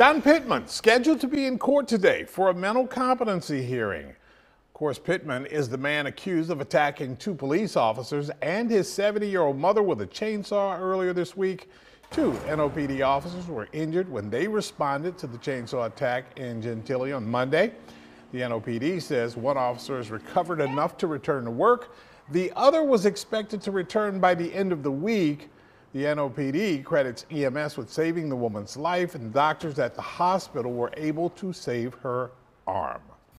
John Pittman scheduled to be in court today for a mental competency hearing. Of course, Pittman is the man accused of attacking two police officers and his 70-year-old mother with a chainsaw earlier this week. Two NOPD officers were injured when they responded to the chainsaw attack in Gentilly on Monday. The NOPD says one officer has recovered enough to return to work. The other was expected to return by the end of the week. The NOPD credits EMS with saving the woman's life, and doctors at the hospital were able to save her arm.